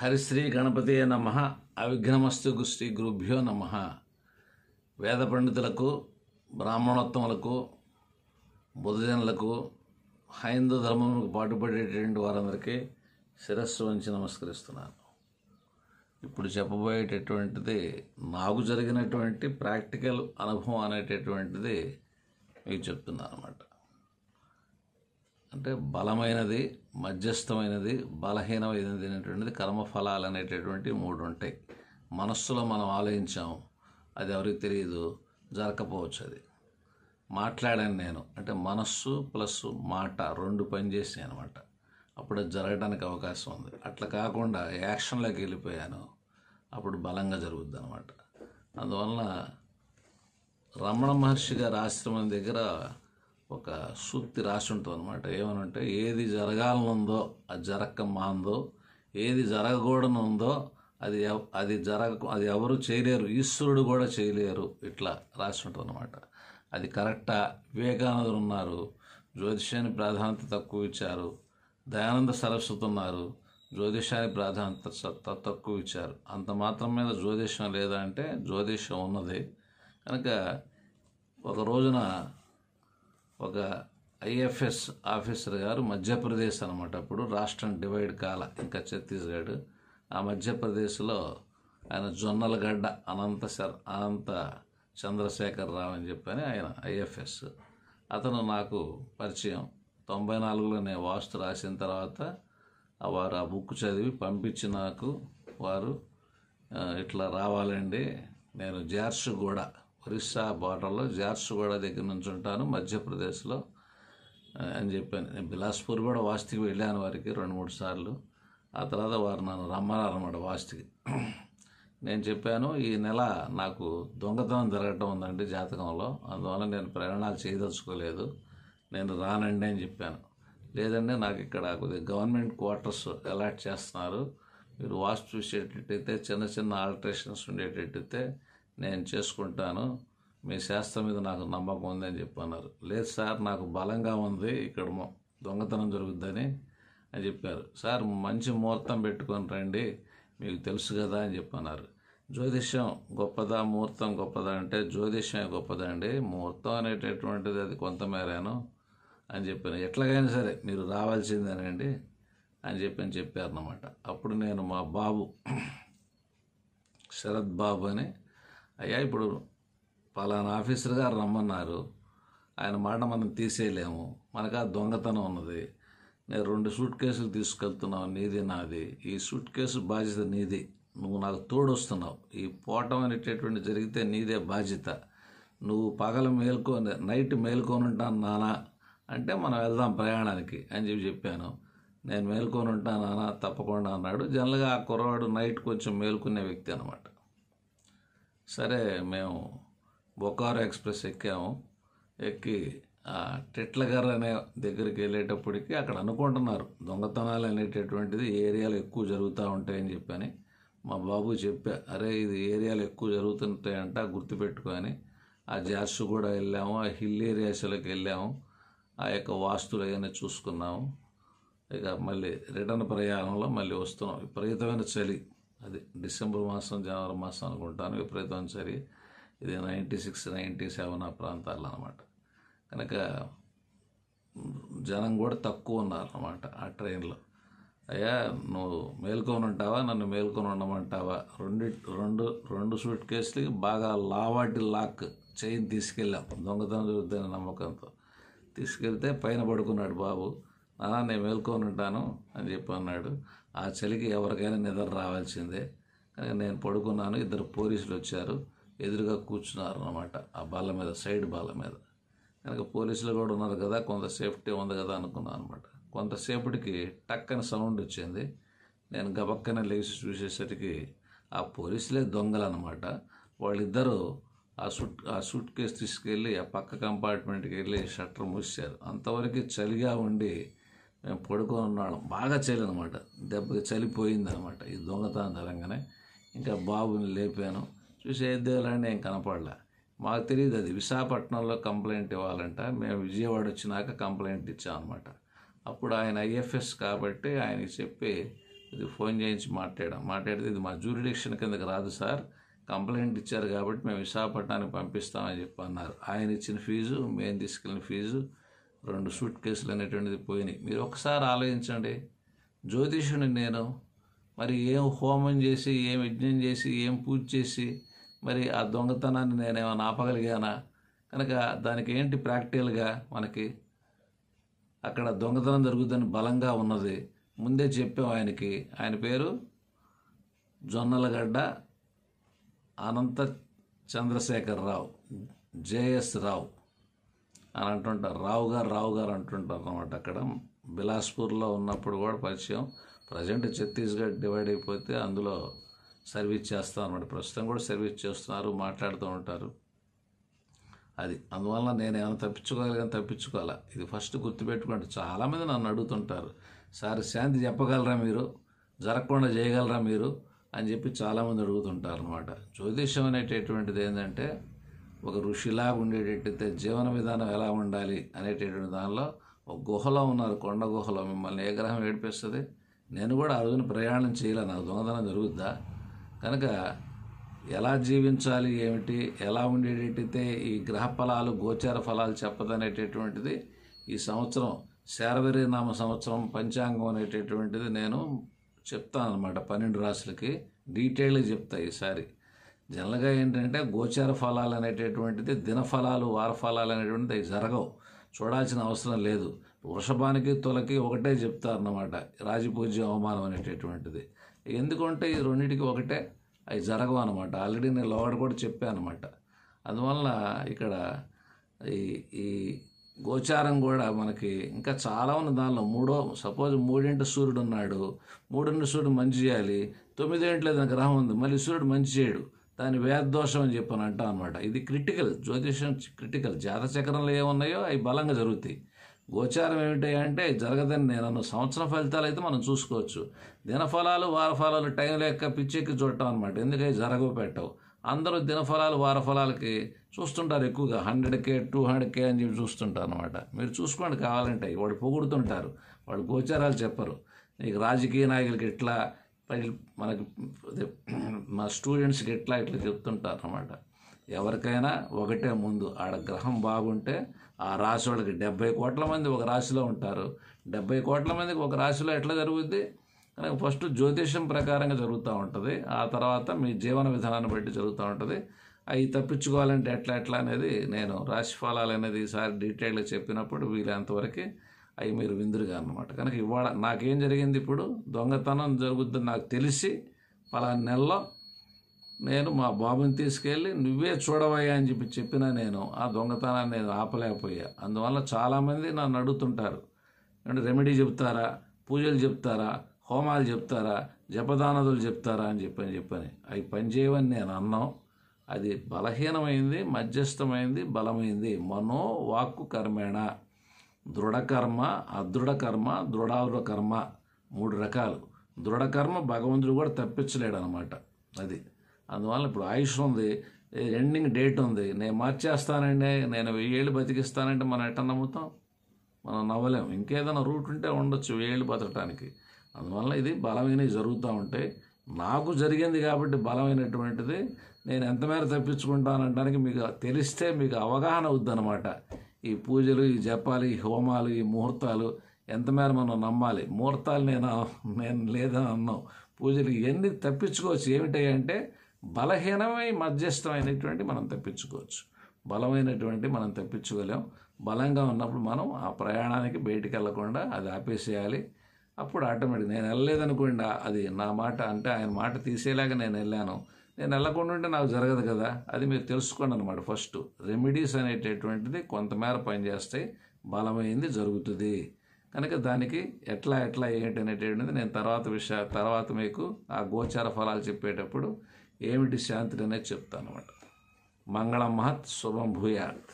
హరిశ్రీ గణపతి నమ. అవిఘ్నమస్తు శ్రీ గురుభ్యో నమ. వేద పండితులకు బ్రాహ్మణోత్తములకు బుధజనులకు హైందూ ధర్మములకు పాటుపడేటటువంటి వారందరికీ శిరస్సు వంచి నమస్కరిస్తున్నాను. ఇప్పుడు చెప్పబోయేటటువంటిది నాకు జరిగినటువంటి ప్రాక్టికల్ అనుభవం అనేటటువంటిది మీకు చెప్తున్నాను అనమాట అంటే బలమైనది మధ్యస్థమైనది బలహీనమైనది అనేటువంటిది కర్మఫలాలు అనేటటువంటి మూడు ఉంటాయి మనస్సులో మనం ఆలోచించాం అది ఎవరికి తెలియదు జరగకపోవచ్చు అది. మాట్లాడాను నేను. అంటే మనస్సు ప్లస్ మాట రెండు పనిచేసాయి అనమాట అప్పుడు జరగడానికి అవకాశం ఉంది. అట్లా కాకుండా యాక్షన్లోకి వెళ్ళిపోయాను అప్పుడు బలంగా జరుగుద్ది అనమాట అందువలన రమణ మహర్షి గారి ఆశ్రమం దగ్గర ఒక సూక్తి రాసి ఉంటుంది అనమాట ఏమనంటే ఏది జరగాలనుందో అది జరగక మాందో ఏది జరగకూడనుందో అది అది జరగ అది ఎవరు చేయలేరు ఈశ్వరుడు కూడా చేయలేరు ఇట్లా రాసి ఉంటుంది అనమాట అది కరెక్టా? వివేకానందులు ఉన్నారు. జ్యోతిష్యాన్ని ప్రాధాన్యత తక్కువ ఇచ్చారు. దయానంద సరస్వతి ఉన్నారు. జ్యోతిషాన్ని ప్రాధాన్యత తక్కువ ఇచ్చారు. అంత మాత్రం మీద జ్యోతిష్యం లేదా అంటే జ్యోతిష్యం ఉన్నది. కనుక ఒక రోజున ఒక ఐఎఫ్ఎస్ ఆఫీసర్ గారు మధ్యప్రదేశ్ అనమాట అప్పుడు రాష్ట్రం డివైడ్ కాల. ఇంకా ఛత్తీస్గఢ్. ఆ మధ్యప్రదేశ్లో ఆయన జొన్నలగడ్డ అనంత శర్ అనంత చంద్రశేఖర్ రావు అని చెప్పని ఆయన ఐఎఫ్ఎస్. అతను నాకు పరిచయం. తొంభై నాలుగులో నేను వాస్తు రాసిన తర్వాత వారు ఆ బుక్ చదివి పంపించి నాకు వారు ఇట్లా రావాలండి నేను జార్సుగూడ ఒరిస్సా బార్డర్లో జార్సుగూడ దగ్గర నుంచి ఉంటాను మధ్యప్రదేశ్లో. అని చెప్పాను. నేను బిలాస్పూర్ కూడా వాస్తుకి వెళ్ళాను వారికి రెండు మూడు సార్లు. ఆ తర్వాత వారు నన్ను రమ్మన్నారన్నమాట వాస్తుకి. నేను చెప్పాను ఈ నెల నాకు దొంగతనం జరగటం ఉందండి జాతకంలో. అందువల్ల నేను ప్రయాణాలు చేయదలుచుకోలేదు. నేను రానండి అని చెప్పాను. లేదండి నాకు ఇక్కడ కొద్దిగా గవర్నమెంట్ క్వార్టర్స్ అలాట్ చేస్తున్నారు. మీరు వాస్తు చూసేటట్టయితే చిన్న చిన్న ఆల్టరేషన్స్ ఉండేటట్టయితే నేను చేసుకుంటాను. మీ శాస్త్రం మీద నాకు నమ్మకం ఉందని చెప్పన్నారు లేదు సార్ నాకు బలంగా ఉంది ఇక్కడ దొంగతనం జరుగుద్దని అని చెప్పారు. సార్ మంచి ముహూర్తం పెట్టుకొని రండి మీకు తెలుసు కదా అని చెప్పన్నారు జ్యోతిష్యం గొప్పదా ముహూర్తం గొప్పదా అంటే జ్యోతిష్యం గొప్పదా అండి ముహూర్తం అనేటటువంటిది అది కొంతమేరాను అని చెప్పాను ఎట్లాగైనా సరే మీరు రావాల్సిందేనండి అని చెప్పి అని చెప్పారన్నమాట. అప్పుడు నేను మా బాబు శరత్ బాబు అని అయ్యా ఇప్పుడు పలానా ఆఫీసర్ గారు రమ్మన్నారు. ఆయన మాట మనం తీసేయలేము. మనకు ఆ దొంగతనం ఉన్నది. నేను రెండు సూట్ కేసులు తీసుకెళ్తున్నావు నీది నాది. ఈ సూట్ కేసు బాధ్యత నీది. నువ్వు నాకు తోడొస్తున్నావు. ఈ పోవటం అనేటటువంటి జరిగితే నీదే బాధ్యత. నువ్వు పగలు మేల్కొని నైట్ మేల్కొని ఉంటాను నానా అంటే మనం వెళ్దాం ప్రయాణానికి అని చెప్పి చెప్పాను. నేను మేల్కొని ఉంటాను నానా తప్పకుండా అన్నాడు. జనరల్గా ఆ కుర్రవాడు నైట్ కొంచెం మేల్కొనే వ్యక్తి అనమాట సరే మేము బొకారో ఎక్స్ప్రెస్ ఎక్కాము. ఎక్కి ఆ టిట్లగర్ అనే దగ్గరికి వెళ్ళేటప్పటికి అక్కడ అనుకుంటున్నారు దొంగతనాలు అనేటటువంటిది ఏరియాలో ఎక్కువ జరుగుతూ ఉంటాయని చెప్పని. మా బాబు చెప్పా అరే ఇది ఏరియాలు ఎక్కువ జరుగుతుంటాయంట గుర్తుపెట్టుకొని ఆ జార్సు కూడా వెళ్ళాము ఆ హిల్ ఏరియాస్లోకి వెళ్ళాము. ఆ యొక్క వాస్తులు అవన్నీ చూసుకున్నాము. ఇక మళ్ళీ రిటర్న్ ప్రయాణంలో మళ్ళీ వస్తున్నాం. విపరీతమైన చలి. అది డిసెంబర్ మాసం జనవరి మాసం అనుకుంటాను. విపరీతం సరి. ఇది నైంటీ సిక్స్ నైంటీ సెవెన్ ఆ ప్రాంతాల్లో అనమాట కనుక జనం కూడా తక్కువ ఉన్నారు అనమాట ఆ ట్రైన్లో. అయ్యా నువ్వు మేల్కొని ఉంటావా? నన్ను మేల్కొని ఉండమంటావా? రెండు రెండు రెండు సూట్ కేసులకి బాగా లావాటి లాక్ చైన్ తీసుకెళ్ళాం. దొంగతనం జరుగుతుందని నమ్మకంతో. తీసుకెళ్తే పైన పడుకున్నాడు బాబు. నేను మేల్కొని ఉంటాను అని చెప్పి అన్నాడు. ఆ చలికి ఎవరికైనా నిద్ర రావాల్సిందే. కానీ నేను పడుకున్నాను ఇద్దరు పోలీసులు వచ్చారు ఎదురుగా కూర్చున్నారు అనమాట ఆ బాల మీద సైడ్ బాల మీద. కనుక పోలీసులు కూడా ఉన్నారు కదా కొంత సేఫ్టీ ఉంది కదా అనుకున్నాను అనమాట కొంతసేపటికి టక్కని సౌండ్ వచ్చింది. నేను గబక్కన లేచి చూసేసరికి ఆ పోలీసులే దొంగలు అనమాట వాళ్ళిద్దరూ ఆ సూట్ ఆ సూట్ కేసు తీసుకెళ్ళి ఆ పక్క కంపార్ట్మెంట్కి వెళ్ళి షట్టర్ మూసారు అంతవరకు చలిగా ఉండి మేము పడుకొని ఉన్నాడు బాగా చలి అనమాట దెబ్బకి చలిపోయింది అనమాట ఈ దొంగతనం జరగానే ఇంకా బాబుని లేపాను. చూసి ఏదేలాంటి ఏం కనపడలే. మాకు తెలియదు అది. విశాఖపట్నంలో కంప్లైంట్ ఇవ్వాలంట. మేము విజయవాడ వచ్చినాక కంప్లైంట్ ఇచ్చామన్నమాట అప్పుడు ఆయన ఐఎఫ్ఎస్ కాబట్టి ఆయనకి చెప్పి ఇది ఫోన్ చేయించి మాట్లాడాం. మాట్లాడితే ఇది మా జ్యూరిడిక్షన్ కిందకి రాదు సార్. కంప్లైంట్ ఇచ్చారు కాబట్టి మేము విశాఖపట్నానికి పంపిస్తామని చెప్పి అన్నారు. ఆయన ఇచ్చిన ఫీజు మేము తీసుకెళ్ళిన ఫీజు రెండు సూట్ కేసులు అనేటువంటిది పోయినాయి. మీరు ఒకసారి ఆలోచించండి. జ్యోతిషుని నేను మరి ఏం హోమం చేసి ఏం యజ్ఞం చేసి ఏం పూజ చేసి మరి ఆ దొంగతనాన్ని నేనేమైనా ఆపగలిగానా? కనుక దానికి ఏంటి ప్రాక్టికల్గా మనకి? అక్కడ దొంగతనం జరుగుతుందని బలంగా ఉన్నది. ముందే చెప్పాం ఆయనకి. ఆయన పేరు జొన్నలగడ్డ అనంత చంద్రశేఖర్ రావు జేఎస్ రావు. అని అంటుంటారు. రావు గారు రావు గారు అంటుంటారు అనమాట అక్కడ. బిలాస్పూర్లో ఉన్నప్పుడు కూడా పరిచయం. ప్రజెంట్ ఛత్తీస్గఢ్ డివైడ్ అయిపోతే అందులో సర్వీస్ చేస్తాం అనమాట ప్రస్తుతం కూడా సర్వీస్ చేస్తున్నారు మాట్లాడుతూ ఉంటారు. అది అందువల్ల నేను ఏమైనా తప్పించుకోగలిగాను తప్పించుకోవాలా? ఇది ఫస్ట్ గుర్తుపెట్టుకోండి. చాలామంది నన్ను అడుగుతుంటారు. సార్ శాంతి చెప్పగలరా మీరు? జరగకుండా చేయగలరా మీరు? అని చెప్పి చాలామంది అడుగుతుంటారు అనమాట జ్యోతిష్యం అనేటటువంటిది ఏంటంటే ఒక ఋషిలా ఉండేటట్టయితే జీవన విధానం ఎలా ఉండాలి అనేటటువంటి దానిలో ఒక గుహలో ఉన్నారు కొండ గుహలో. మిమ్మల్ని ఏ గ్రహం ఏడిపిస్తుంది? నేను కూడా ఆ రోజున ప్రయాణం చేయలే నాకు దొంగతనం జరుగుద్దా? కనుక ఎలా జీవించాలి ఏమిటి ఎలా ఉండేటట్టయితే ఈ గ్రహ ఫలాలు గోచార ఫలాలు చెప్పదనేటటువంటిది ఈ సంవత్సరం శారవరి నామ సంవత్సరం పంచాంగం అనేటటువంటిది నేను చెప్తాను అనమాట పన్నెండు రాసులకి. డీటెయిల్గా చెప్తా ఈసారి. జనరల్గా ఏంటంటే గోచార ఫలాలు అనేటటువంటిది దిన ఫలాలు వార ఫలాలు అనేటువంటిది అవి జరగవు. చూడాల్సిన అవసరం లేదు. వృషభానికి తులకి ఒకటే చెప్తారన్నమాట. రాజపూజ్య అవమానం అనేటటువంటిది. ఎందుకంటే ఈ రెండింటికి ఒకటే అవి జరగవు అనమాట ఆల్రెడీ నేను లోగడ కూడా చెప్పాను అనమాట అందువల్ల ఇక్కడ ఈ ఈ గోచారం కూడా మనకి ఇంకా చాలా ఉన్న దానిలో. మూడో సపోజ్ మూడింటి సూర్యుడు ఉన్నాడు. మూడింటి సూర్యుడు మంచి చేయాలి. తొమ్మిదింట్లో ఏదైనా గ్రహం ఉంది. మళ్ళీ సూర్యుడు మంచి చేయడు. దాని వేదదోషం అని చెప్పని అంటాం అనమాట ఇది క్రిటికల్ జ్యోతిషం క్రిటికల్ జాతచక్రంలో ఏమున్నాయో అవి బలంగా జరుగుతాయి. గోచారం ఏమిటి అంటే జరగదని నేను అన్న సంవత్సరం ఫలితాలు అయితే మనం చూసుకోవచ్చు. దినఫలాలు వార ఫలాలు టైం లేక పిచ్చెక్కి చూడటం అనమాట ఎందుకని జరగవు పెట్టవు అందరూ దినఫలాలు వారఫలాలకి చూస్తుంటారు ఎక్కువగా. Hundred K two hundred K అని చెప్పి చూస్తుంటారు అనమాట మీరు చూసుకోండి కావాలంటే. వాళ్ళు పొగుడుతుంటారు. వాళ్ళు గోచారాలు చెప్పరు. నీకు రాజకీయ నాయకులకి ఎట్లా మనకి మా స్టూడెంట్స్కి ఎట్లా ఇట్లా చెప్తుంటారు అనమాట ఎవరికైనా ఒకటే ముందు ఆడ గ్రహం బాగుంటే ఆ రాశి వాళ్ళకి డెబ్బై కోట్ల మంది ఒక రాశిలో ఉంటారు. డెబ్బై కోట్ల మందికి ఒక రాశిలో ఎట్లా జరుగుద్ది? కనుక ఫస్ట్ జ్యోతిషం ప్రకారంగా జరుగుతూ ఉంటుంది. ఆ తర్వాత మీ జీవన విధానాన్ని బట్టి జరుగుతూ ఉంటుంది. అవి తప్పించుకోవాలంటే ఎట్లా ఎట్లా అనేది నేను రాశి ఫలాలు అనేది ఈసారి డీటెయిల్గా చెప్పినప్పుడు వీలైనంతవరకు అవి మీరు విందురుగా అన్నమాట కనుక ఇవాళ నాకేం జరిగింది ఇప్పుడు? దొంగతనం జరుగుద్దని నాకు తెలిసి పలానా నెలలో నేను మా బాబుని తీసుకెళ్ళి నువ్వే చూడవయ్యా అని చెప్పి చెప్పిన నేను ఆ దొంగతనాన్ని నేను ఆపలేకపోయా. అందువల్ల చాలామంది నన్ను అడుగుతుంటారు. అంటే రెమెడీ చెప్తారా? పూజలు చెప్తారా? హోమాలు చెప్తారా? జపదానదులు చెప్తారా అని చెప్పని చెప్పని. అవి పనిచేయవని నేను అన్నాం. అది బలహీనమైంది మధ్యస్థమైంది బలమైంది. మనో వాక్కు కర్మేణ. దృఢకర్మ అదృఢకర్మ కర్మ కర్మ మూడు రకాలు. దృఢకర్మ భగవంతుడు కూడా తప్పించలేడు అనమాట అది. అందువల్ల ఇప్పుడు ఆయుష్ ఉంది ఎండింగ్ డేట్ ఉంది. నేను మార్చేస్తానండి నేను వెయ్యేళ్ళు బతికిస్తానంటే మనం ఎట్ట నమ్ముతాం? మనం నవ్వలేం. ఇంకేదైనా రూట్ ఉంటే ఉండొచ్చు వెయ్యేళ్ళు బతకటానికి. అందువల్ల ఇది బలమైనవి జరుగుతూ ఉంటాయి నాకు జరిగింది కాబట్టి బలమైనటువంటిది. నేను ఎంతమేర తప్పించుకుంటానంటానికి మీకు తెలిస్తే మీకు అవగాహన అవుద్దనమాట ఈ పూజలు ఈ జపాలు ఈ హోమాలు ఈ ముహూర్తాలు ఎంతమేర మనం నమ్మాలి? ముహూర్తాలు నేను నేను లేదని అన్నాం. పూజలు ఇవన్నీ తప్పించుకోవచ్చు? ఏమిటంటే బలహీనమై మధ్యస్థమైనటువంటి మనం తప్పించుకోవచ్చు. బలమైనటువంటి మనం తప్పించుకోలేం. బలంగా ఉన్నప్పుడు మనం ఆ ప్రయాణానికి బయటికి వెళ్ళకుండా అది ఆపేసేయాలి. అప్పుడు ఆటోమేటిక్ నేను వెళ్ళలేదనుకోండి అది నా మాట అంటే ఆయన మాట తీసేలాగా నేను వెళ్ళాను. నేను వెళ్ళకుండా ఉంటే నాకు జరగదు కదా. అది మీరు తెలుసుకోండి అనమాట ఫస్ట్ రెమెడీస్ అనేటటువంటిది కొంతమేర పనిచేస్తాయి బలమైంది జరుగుతుంది. కనుక దానికి ఎట్లా ఎట్లా ఏంటి అనేటటువంటిది నేను తర్వాత విషయ తర్వాత మీకు ఆ గోచార ఫలాలు చెప్పేటప్పుడు ఏమిటి శాంతి అనేది చెప్తాను అనమాట మంగళం మహత్ శుభం భూయాత్.